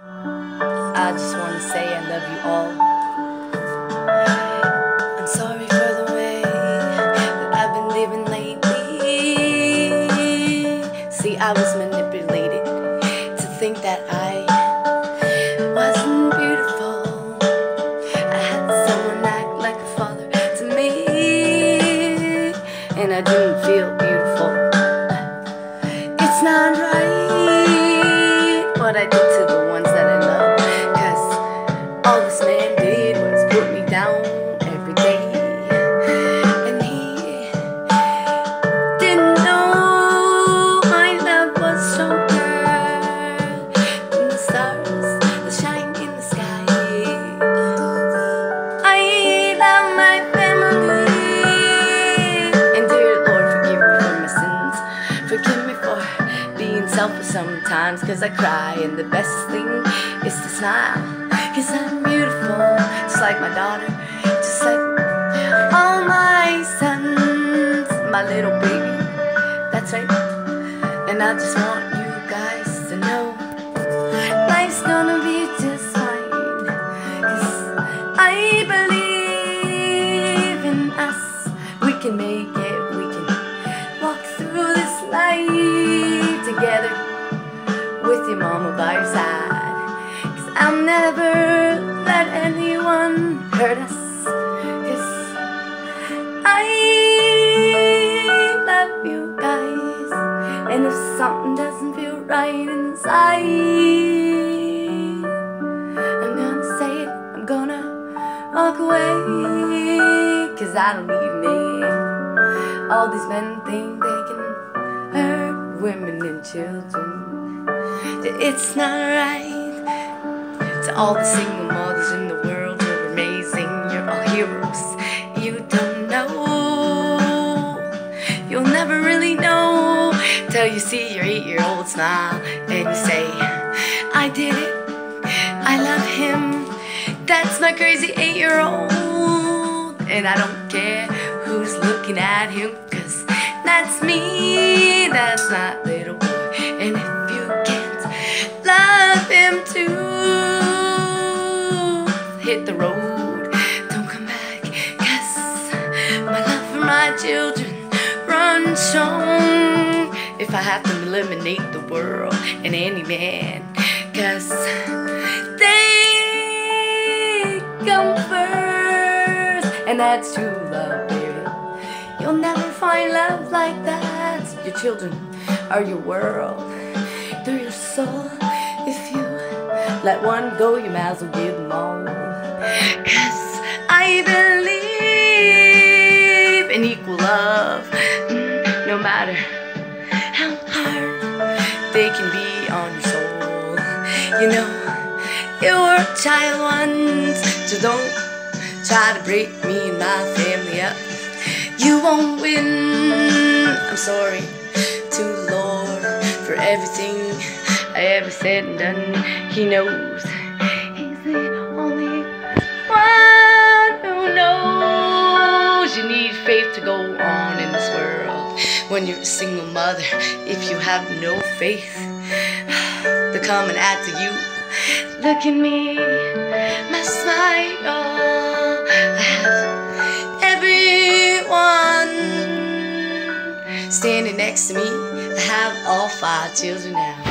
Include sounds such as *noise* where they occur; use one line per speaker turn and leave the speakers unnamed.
I just want to say I love you all. I'm sorry for the way that I've been living lately. See, I was manipulated to think that I wasn't beautiful. I had someone act like a father to me, and I didn't feel beautiful. It's not right selfish sometimes. Cause I cry, and the best thing is to smile. Cause I'm beautiful, just like my daughter. Just like all my sons. My little baby. That's right. And I just want you guys to know life's gonna be just fine. Cause I believe in us. We can make it, we can walk through this life together with your mama by your side. Cause I'll never let anyone hurt us. Cause I love you guys. And if something doesn't feel right inside, I'm gonna say it, I'm gonna walk away. Cause I don't need men. All these men think they can hurt women and children. It's not right. To all the single mothers in the world, you're amazing. You're all heroes. You don't know. You'll never really know till you see your eight year old smile and you say, I did it. I love him. That's my crazy eight year old. And I don't care who's looking at him, cause that's me. That's not little boy. And if you can't love him too, hit the road. Don't come back, cause my love for my children runs strong. If I have to eliminate the world and any man, cause they come first. And that's true love, baby. You'll never find love like that. Your children are your world. They're your soul. If you let one go, you might as well give them all. Cause I believe in equal love. No matter how hard they can be on your soul. You know, you were a child once, so don't try to break me and my family up. You won't win. Sorry to the Lord for everything I ever said and done. He knows. He's the only one who knows. You need faith to go on in this world. When you're a single mother, if you have no faith, *sighs* they're coming after you. Look at me, my smile. Standing next to me. I have all five children now.